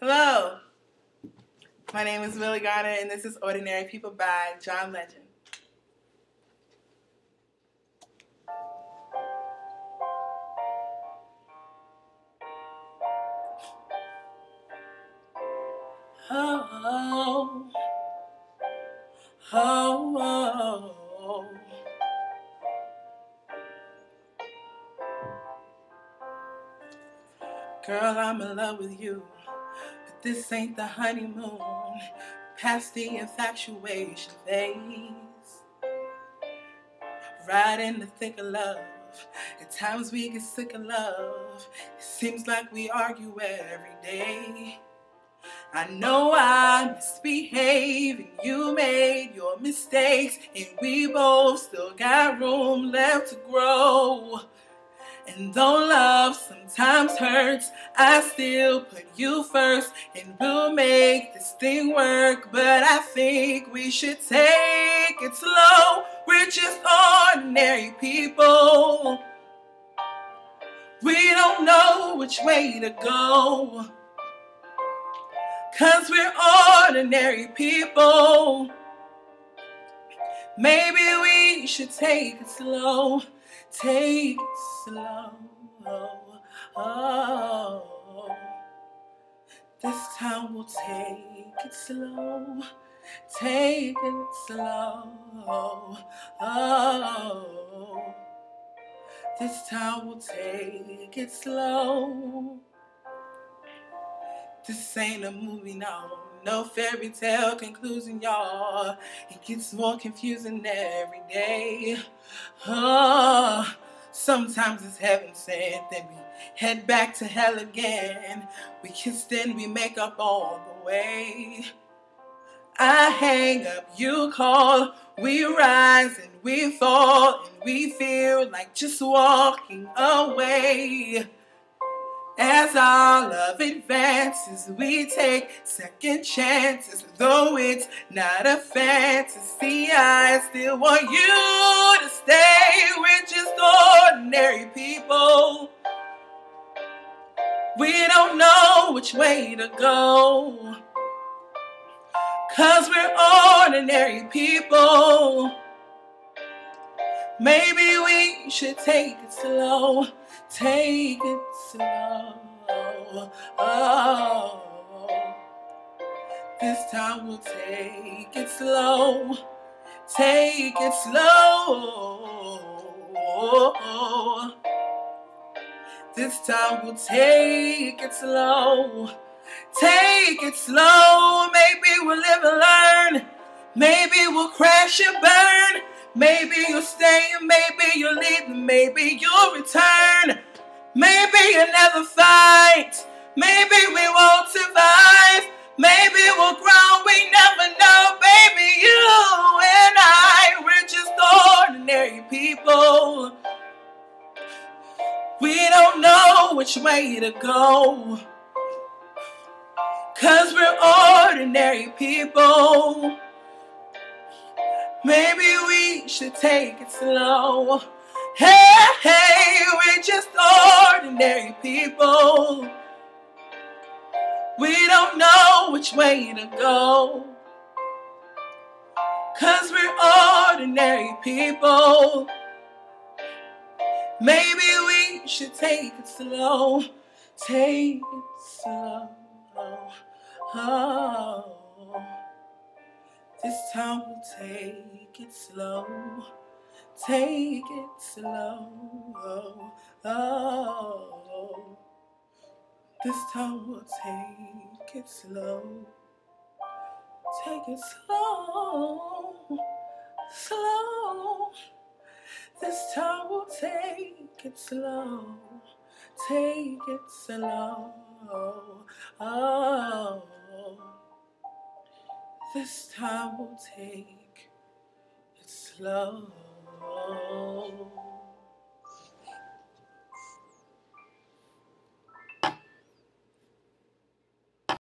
Hello. My name is Willie Garner, and this is Ordinary People by John Legend. Oh, oh, oh. Girl, I'm in love with you, this ain't the honeymoon. Past the infatuation phase. Right in the thick of love. At times we get sick of love. It seems like we argue every day. I know I misbehaved and you made your mistakes, and we both still got room left to grow. And though love sometimes hurts, I still put you first, and we'll make this thing work. But I think we should take it slow. We're just ordinary people. We don't know which way to go. Cause we're ordinary people. Maybe we should take it slow. Take it slow. Oh, this time we'll take it slow. Take it slow. Oh, this time we'll take it slow. This ain't a movie, no. No fairy tale conclusion, y'all. It gets more confusing every day. Oh, sometimes it's heaven sent, then we head back to hell again. We kiss, then we make up all the way. I hang up, you call, we rise and we fall, and we feel like just walking away. As our love advances, we take second chances. Though it's not a fantasy, I still want you ordinary people. We don't know which way to go. Cause we're ordinary people. Maybe we should take it slow. Take it slow. Oh, this time we'll take it slow. Take it slow. This time we'll take it slow. Take it slow. Maybe we'll live and learn. Maybe we'll crash and burn. Maybe you'll stay maybe you'll leave maybe you'll return. Maybe you'll never fight. Maybe we won't survive. We don't know which way to go. Cause we're ordinary people. Maybe we should take it slow. Hey, hey, we're just ordinary people. We don't know which way to go. Cause we're ordinary people. Maybe we should take it slow. Take it slow. Oh. This time we'll take it slow. Take it slow. Oh. This time we'll take it slow. Take it slow. Slow. This time we'll take it slow. Take it slow. Oh. This time we'll take it slow.